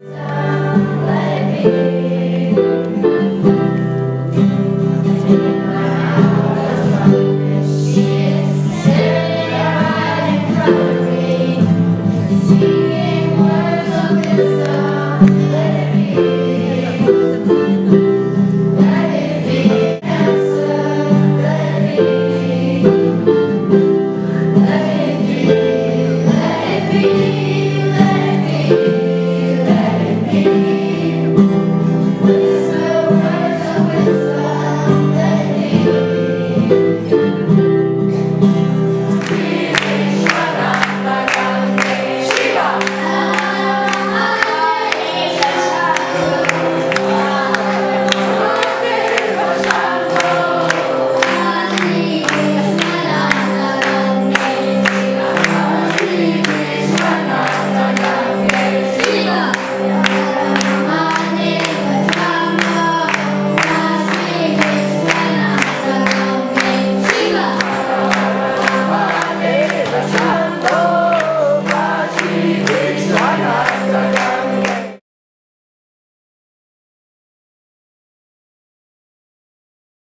Don't let me, don't.